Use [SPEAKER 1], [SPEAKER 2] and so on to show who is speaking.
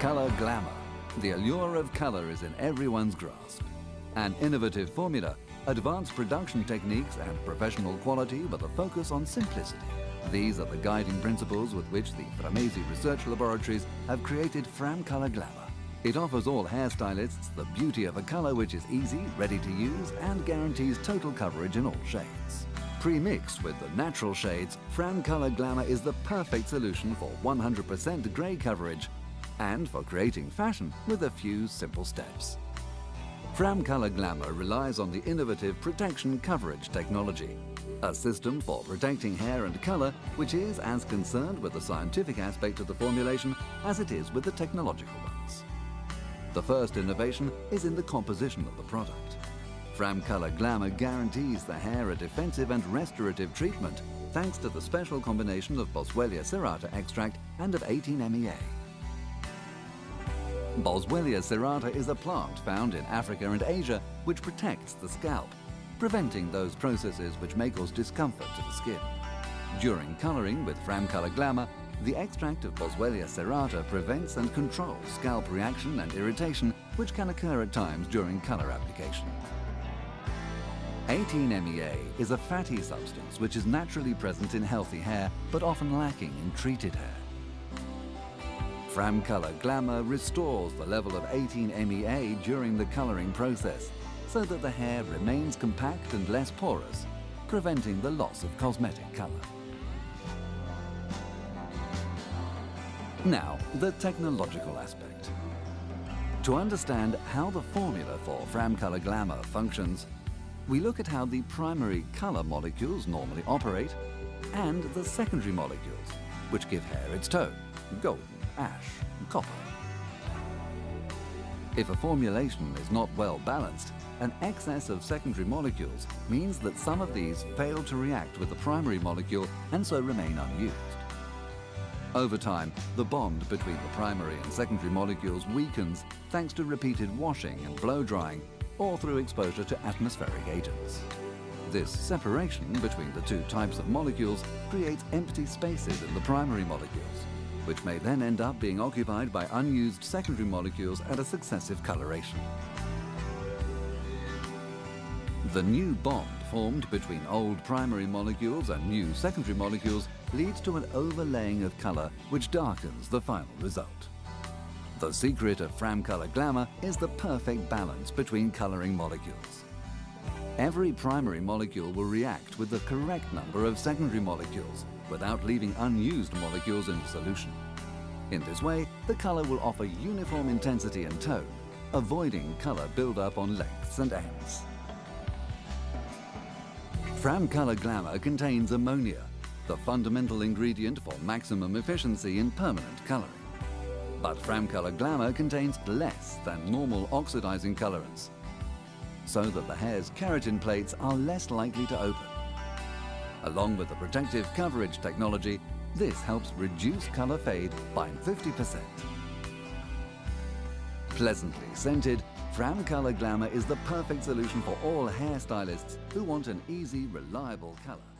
[SPEAKER 1] Color glamour. The allure of color is in everyone's grasp. An innovative formula, advanced production techniques and professional quality with a focus on simplicity. These are the guiding principles with which the Framesi Research Laboratories have created Fram Color Glamour. It offers all hairstylists the beauty of a color which is easy, ready to use and guarantees total coverage in all shades. Pre-mixed with the natural shades, Fram Color Glamour is the perfect solution for 100% grey coverage and for creating fashion with a few simple steps. Fram Color Glamour relies on the innovative protection coverage technology, a system for protecting hair and color which is as concerned with the scientific aspect of the formulation as it is with the technological ones. The first innovation is in the composition of the product. Fram Color Glamour guarantees the hair a defensive and restorative treatment thanks to the special combination of Boswellia serrata extract and of 18-MEA. Boswellia serrata is a plant found in Africa and Asia which protects the scalp, preventing those processes which may cause discomfort to the skin. During colouring with Fram Color Glamour, the extract of Boswellia serrata prevents and controls scalp reaction and irritation which can occur at times during colour application. 18-MEA is a fatty substance which is naturally present in healthy hair but often lacking in treated hair. Fram Color Glamour restores the level of 18-MEA during the colouring process so that the hair remains compact and less porous, preventing the loss of cosmetic colour. Now, the technological aspect. To understand how the formula for Fram Color Glamour functions, we look at how the primary colour molecules normally operate and the secondary molecules, which give hair its tone, golden ash, and copper. If a formulation is not well balanced, an excess of secondary molecules means that some of these fail to react with the primary molecule and so remain unused. Over time, the bond between the primary and secondary molecules weakens thanks to repeated washing and blow drying or through exposure to atmospheric agents. This separation between the two types of molecules creates empty spaces in the primary molecules which may then end up being occupied by unused secondary molecules at a successive coloration. The new bond formed between old primary molecules and new secondary molecules leads to an overlaying of colour which darkens the final result. The secret of Fram Color Glamour is the perfect balance between colouring molecules. Every primary molecule will react with the correct number of secondary molecules without leaving unused molecules in solution. In this way, the colour will offer uniform intensity and tone, avoiding colour build-up on lengths and ends. Fram Color Glamour contains ammonia, the fundamental ingredient for maximum efficiency in permanent colouring. But Fram Color Glamour contains less than normal oxidizing colorants, so that the hair's keratin plates are less likely to open. Along with the protective coverage technology, this helps reduce color fade by 50%. Pleasantly scented, Fram Color Glamour is the perfect solution for all hairstylists who want an easy, reliable color.